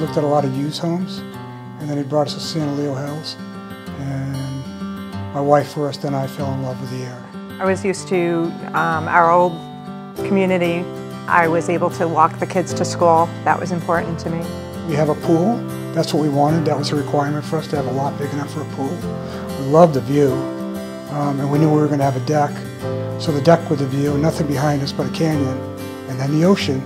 looked at a lot of used homes, and then he brought us to San Elijo Hills. And my wife first, then I fell in love with the area. I was used to um, our old community. I was able to walk the kids to school. That was important to me. We have a pool. That's what we wanted. That was a requirement for us to have a lot big enough for a pool. We loved the view, um, and we knew we were going to have a deck. So the deck with the view, nothing behind us but a canyon, and then the ocean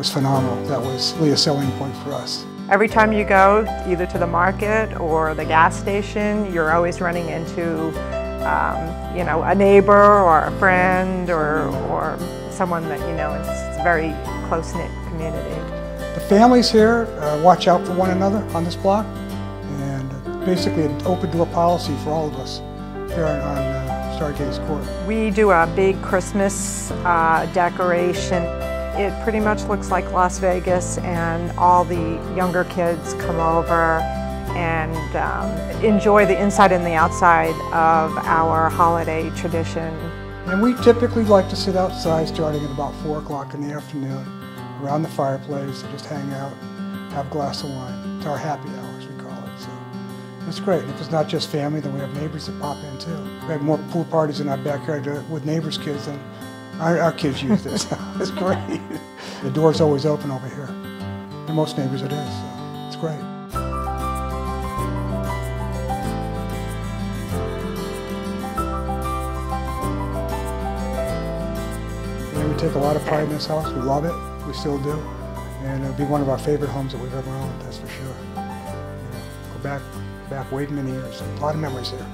was phenomenal. That was really a selling point for us. Every time you go, either to the market or the gas station, you're always running into, um, you know, a neighbor or a friend or, or someone that you know. It's, it's a very close-knit community. The families here uh, watch out for one another on this block, and basically an open door policy for all of us here on uh, Stargaze Court. We do a big Christmas uh, decoration. It pretty much looks like Las Vegas and all the younger kids come over and um, enjoy the inside and the outside of our holiday tradition. And we typically like to sit outside starting at about 4 o'clock in the afternoon around the fireplace and just hang out, have a glass of wine. It's our happy hours, we call it. So it's great. If it's not just family, then we have neighbors that pop in too. We have more pool parties in our backyard with neighbors' kids than our, our kids use this. it's great. The door's always open over here. And most neighbors it is, so it's great. we take a lot of pride in this house. We love it. We still do. And it'll be one of our favorite homes that we've ever owned, that's for sure. You know, go back, back way many years. A lot of memories here.